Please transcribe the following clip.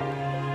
Bye.